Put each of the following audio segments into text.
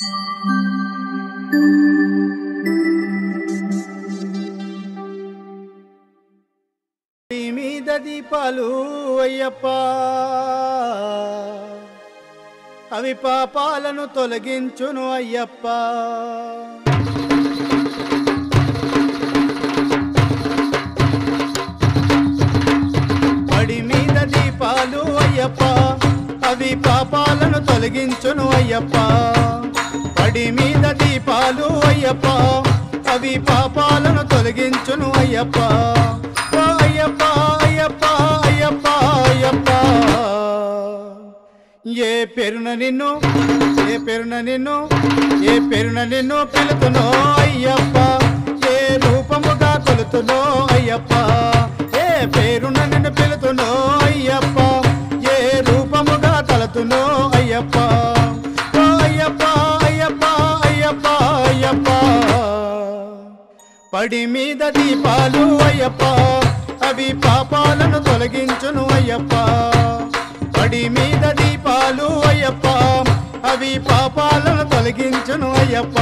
ఈ మీద దీపాలు అయ్యప్ప. అవి పాపాలను తొలగించును అయ్యప్ప. పడి మీద దీపాలు అయ్యప్ప. అవి పాపాలను తొలగించును అయ్యప్ప. పడి మీద దీపాలు అయ్యప్ప. అవి పాపాలను తొలగించును అయ్యప్ప. అయ్యప్ప అయ్యప్ప అయ్యప్ప అయ్యప్ప. ఏ పేరున నిన్ను ఏ పేరున నిన్ను ఏ పేరున నిన్ను పిలుతునో అయ్యప్ప. ఏ రూపముగా కొలుతునో అయ్యప్ప. ఏ పేరున నిన్ను పిలుతునో అయ్యప్ప. ఏ రూపముగా తలతునో అయ్యప్ప. పడి మీద దీపాలు అయ్యప్ప. అవి పాపాలను తొలగించును అయ్యప్ప. పడి మీద దీపాలు అయ్యప్ప. అవి పాపాలను తొలగించును అయ్యప్ప.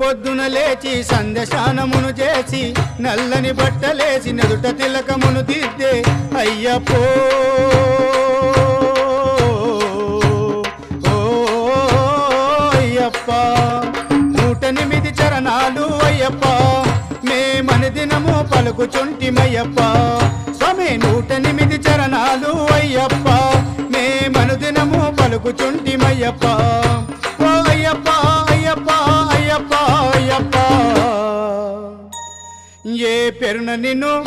పొద్దున లేచి సందశానమును చేసి నల్లని బట్టలేసి నెదుట తిలకమును దిద్దే అయ్యప్పో. ఓ అయ్యప్ప. నూటెనిమిది చరణాలు అయ్యప్ప. మేమని దినము పలుకుచుంటిమయ్యప్ప స్వామి నూటెనిమిది చరణాలు అయ్యప్ప. మేమను దినము పలుకుచుంటిమయ్యప్ప ఏ పేరున నిన్ను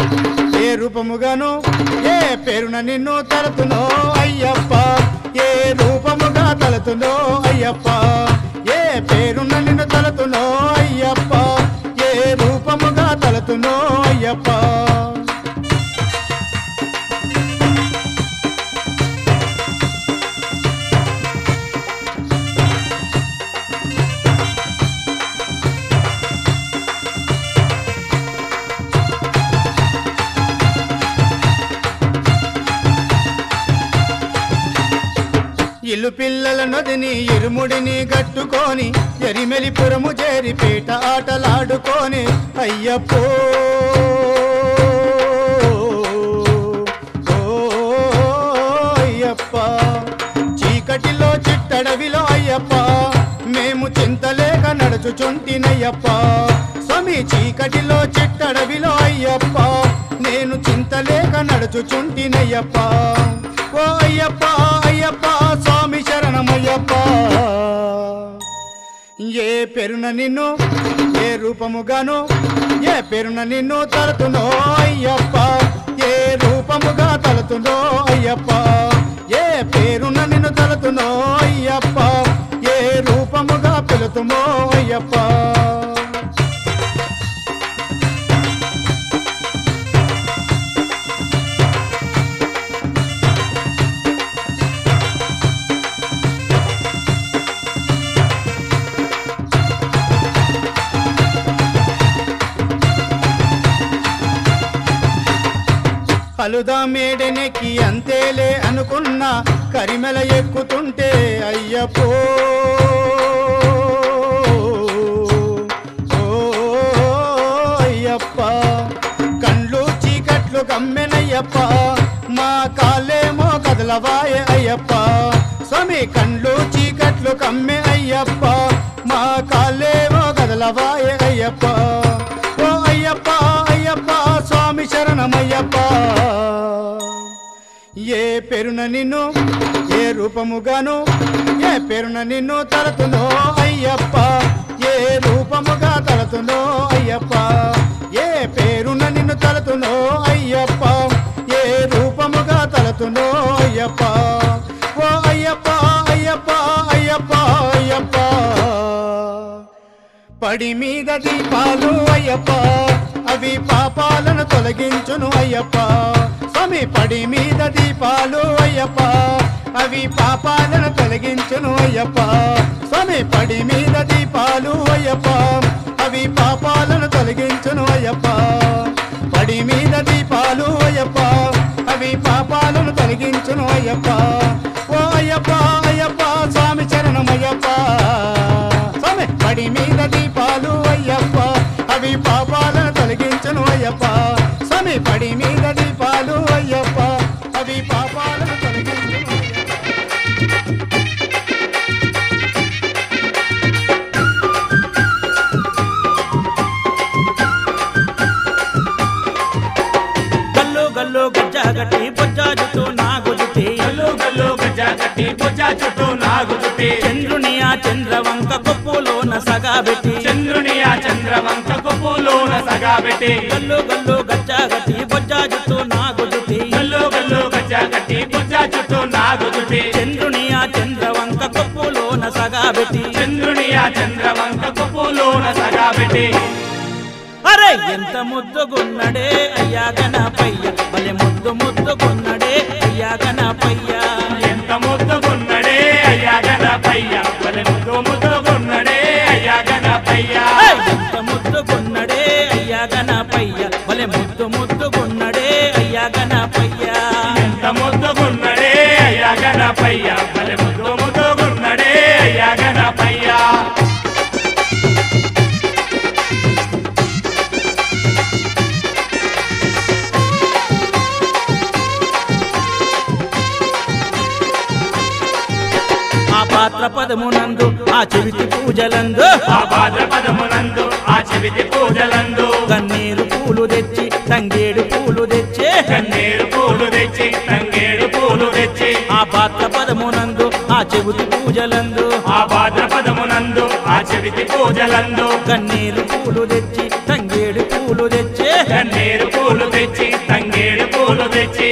ఏ రూపముగాను ఏ పేరున నిన్ను తలతునో అయ్యప్ప. ఏ రూపముగా తలతునో అయ్యప్ప. ఏ పేరున నిన్ను తలతునో అయ్యప్ప. ఏ రూపముగా తలతునో అయ్యప్ప. ఇల్లు పిల్లల నదిని ఎరుముడిని కట్టుకొని ఎరిమెలిపురము చేరి పీట ఆటలాడుకొని అయ్యప్పో. అయ్యప్ప. చీకటిలో చిట్టడవిలో అయ్యప్ప. మేము చింతలేక నడుచుచుంటినయ్యప్ప. స్వామి చీకటిలో చిట్టడవిలో అయ్యప్ప. నేను చింతలేక నడుచుచుంటినయ్యప్ప. ఏ పేరున నిన్ను ఏ రూపముగాను ఏ పేరున నిన్ను తలతునో అయ్యప్ప. ఏ రూపముగా తలతునో అయ్యప్ప. ఏ పేరున నిన్ను తలతునో అయ్యప్ప. ఏ రూపముగా పిలుతుమో అయ్యప్ప. కలుదా మేడెనెక్కి అంతేలే అనుకున్నా కరిమెల ఎక్కుతుంటే అయ్యపో. అయ్యప్ప కండ్లు చీకట్లు గమ్మెనయ్యప్ప మా కాలేమో కదలవాయే అయ్యప్ప. స్వామి కండ్లు చీకట్లు కమ్మె అయ్యప్ప మా కాలేమో కదలవాయే అయ్యప్ప. ఓ అయ్యప్ప అయ్యప్ప స్వామి శరణమయ్యప్ప. ఏ పేరున నిన్ను ఏ రూపముగాను ఏ పేరున నిన్ను తలతుందో అయ్యప్ప. ఏ రూపముగా తలతుందో అయ్యప్ప. ఏ పేరున నిన్ను తలతుందో అయ్యప్ప. ఏ రూపముగా తలతుందో అయ్యప్ప. ఓ అయ్యప్ప అయ్యప్ప అయ్యప్ప అయ్యప్ప. పడి మీద దీపాలు అయ్యప్ప. అవి పాపాలను తొలగించును అయ్యప్ప. స్వామి పడి మీద దీపాలు అయ్యప్ప. అవి పాపాలను తొలగించును అయ్యప్ప. స్వామి పడి మీద దీపాలు అయ్యప్ప. అవి పాపాలను తొలగించును అయ్యప్ప. పడి మీద దీపాలు అయ్యప్ప. అవి పాపాలను తొలగించును అయ్యప్ప. ఓ అయ్యప్ప అయ్యప్ప స్వామి చరణమయ్యప్ప స్వామి పడి మీద దీపాలు అయ్యప్ప. అవి పాపాలను తొలగించును అయ్యప్ప. స్వామి పడి మీద దీపాలు అయ్యప్ప. అవి తొలగించును అయ్యప్ప. గల్లు గల్లు నాగుజుతి గల్లు గల్లు గజ్జా బుజ్జా చంద్రుని ఆ చంద్రవంక కొప్పులోన సగాబెట్టి. చంద్రుని ఆ చంద్రవంక సగాబెట్టి గల్లు గల్లు గజ్జాగట్టి బొజ్జాజుతూ నాగుజుతి గల్లు గల్లు గజ్జా కట్టి బుజ్జా చుట్టూ నాగు చుట్టి చంద్రుని ఆ చంద్రవంక కొప్పులోన సగాబెట్టి చంద్రుని ఆ చంద్రవంక కొప్పులోన సగాబెట్టి అరే ఎంత ముద్దుగున్నడే అయ్యా గణపయ్య. భలే ముద్దు ముద్దుగున్నడే అయ్యా గణపయ్య. ఆ చెవిటి పూజలందు. ఆ భాద్రపదమునందు ఆ చెవిటి పూజలందు. కన్నీరు పూలు తెచ్చి తంగేడు పూలు తెచ్చే. కన్నీరు పూలు తెచ్చి తంగేడు పూలు తెచ్చి. ఆ పాత్ర పదమునందు ఆ చెవిటి పూజలందు. ఆ భాద్రపదమునందు ఆ చెవిటి పూజలందు. కన్నీరు పూలు తెచ్చి తంగేడు పూలు తెచ్చే. కన్నీరు పూలు తెచ్చి తంగేడు పూలు తెచ్చి.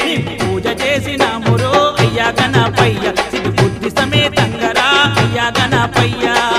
గణపయ్య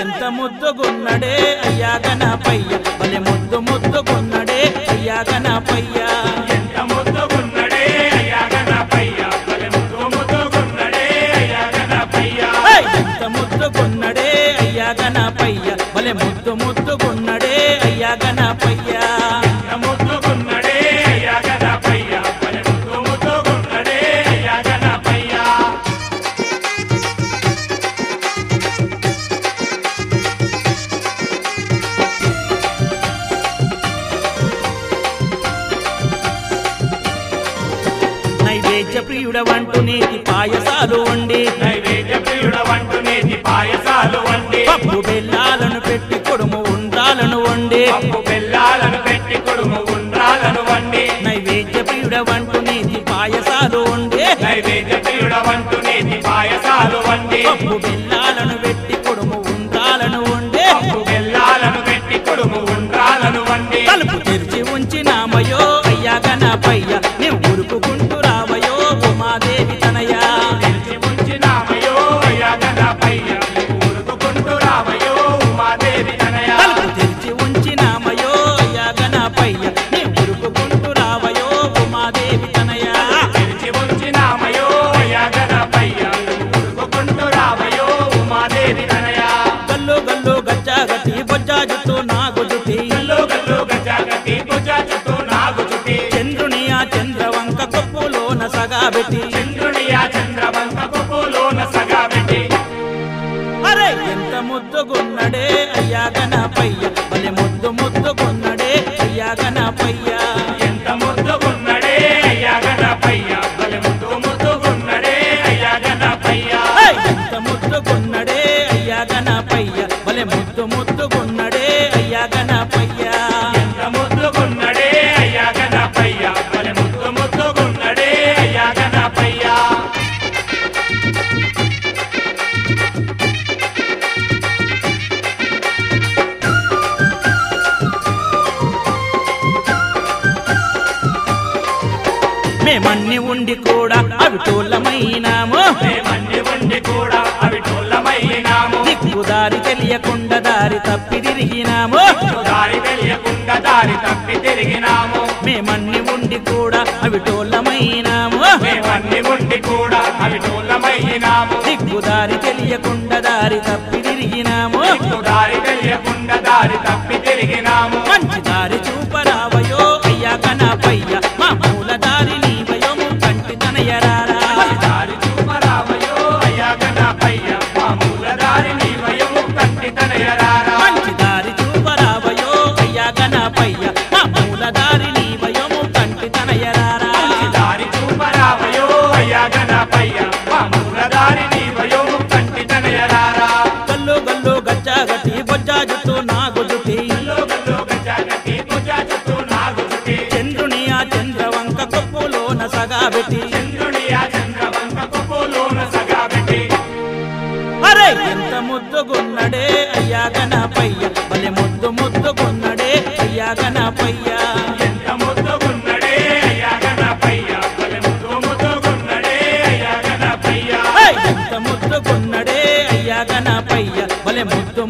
ఎంత ముద్దుగున్నడే అయ్యా గణపయ్య? భలే ముద్దు ముద్దుగున్నడే అయ్యా గణపయ్య? సగాబెట్టి తెలియకుండా దారి తప్పి తిరిగినాము. దారి తెలియకుండా దారి తప్పి తిరిగినాము. మేమన్ని ఉండి కూడా అవి టోళ్ళమైనాము మేమన్ని ఉండి కూడా అవి టోళ్ళమైనాము దిక్కుదారి తెలియకుండా దారి తప్పి తిరిగినాము. దారి తెలియకుండా దారి తప్పి తిరిగినాము. మంచి దారి చూపరావయో పెట్టి అరే ఎంత ముద్దుగున్నడే అయ్యా గణపయ్య. భలే ముద్దు ముద్దుగున్నడే అయ్యా గణపయ్య. ఎంత ముద్దుగున్నడే అయ్యా గణపయ్య. భలే ముద్దు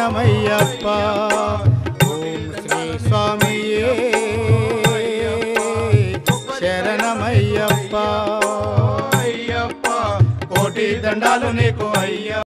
శరణమయ్యప్ప ఓం శ్రీ స్వామియే శరణమయ్యప్ప. అయ్యప్ప కోటి దండాలు నీకు అయ్యప్ప.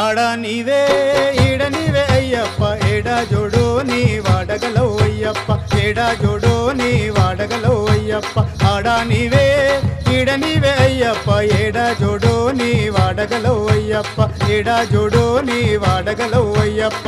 ఆడ నీవే ఈడ నీవే అయ్యప్ప ఏడా జోడో నీ వాడగలవు అయ్యప్ప ఏడా జోడో నీ వాడగలవు అయ్యప్ప. ఆడ నీవే ఈడ నీవే అయ్యప్ప ఏడా జోడో నీ వాడగలవు అయ్యప్ప ఏడా జోడో నీ వాడగలవు అయ్యప్ప.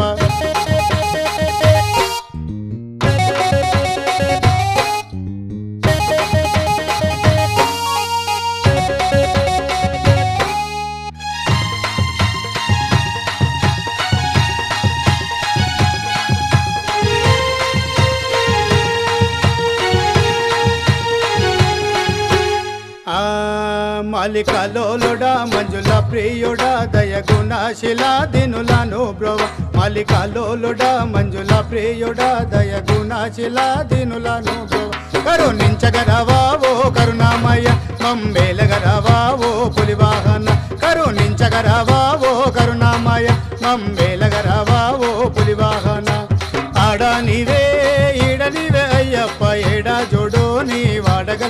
మాలికలోలుడా మంజుల ప్రియుడా దయగుణశిలా దినులను బ్రోవ మాలికలోలుడా మంజుల ప్రియుడా దయగుణశిలా దినులను బ్రోవ కరుణించగరవావో ఓ కరుణామయ మమ్మేలగరవా పులివాహన. కరుణించగరవావో ఓ కరుణామయ మమ్మేలగరవా పులివాహన.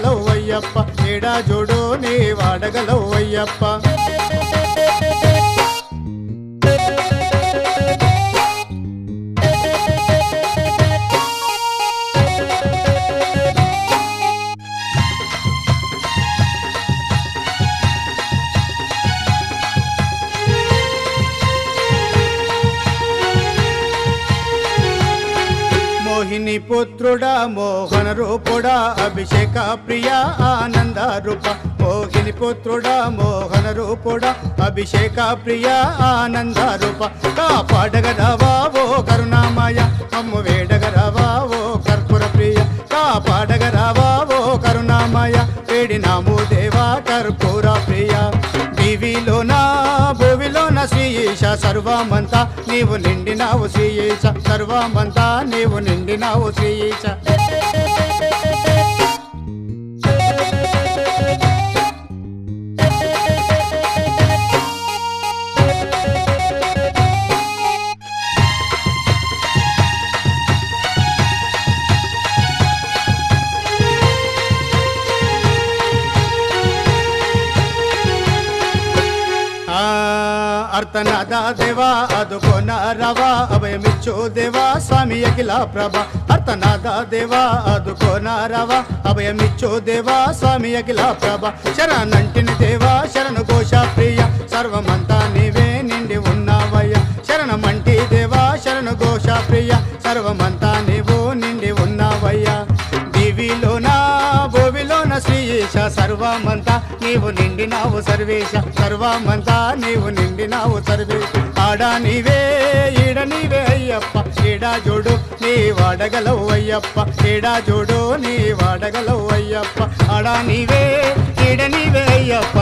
వాడగలవు అయ్యప్ప ఏడా జోడు నీ వాడగలవు అయ్యప్ప మోహిని పుత్రుడా అభిషేక ప్రియ ఆనంద రూప మోహిని పుత్రుడా మోహన రూపుడా. అభిషేక ప్రియ ఆనంద రూప కాపాడగదవా ఓ కరుణామయ? అమ్ము వేడగరవా ఓ కర్పూర ప్రియ? కాపాడగరవా ఓ కరుణామయ? వేడినాము దేవా కర్పూర ప్రియ? దివిలోన భూమిలోన శ్రీయేష సర్వమంతా? నీవు నిండినావు శ్రీయేష సర్వమంతా? నీవు నిండినావు శ్రీయేష. అర్థనాద దేవా అదుకోన రవా అభయమిచ్చు దేవా స్వామి అఖిల ప్రభ. అర్థనాద దేవా అదుకోన రవా అభయమిచ్చు దేవా స్వామి అఖిల ప్రభ. శరణంటిని దేవా శరణు ఘోష ప్రియ. సర్వమంతా నీవే నిండి ఉన్నావయ్య. శరణమంటి దేవా శరణు ఘోష ప్రియ. సర్వమంతా నీవు నిండి ఉన్నావయ్య. దివిలోన భూవిలోన శ్రీయేష సర్వమంతా నీవు నిండినావు సర్వేశ సర్వమంతా నీవు నిండినావు సర్వేశ. ఆడా నీవే ఈడ నీవే అయ్యప్ప ఈడా చూడు నీ వాడగలవు అయ్యప్ప ఈడా చూడు నీ వాడగలవు అయ్యప్ప. ఆడా నీవే ఈడ నీవే అయ్యప్ప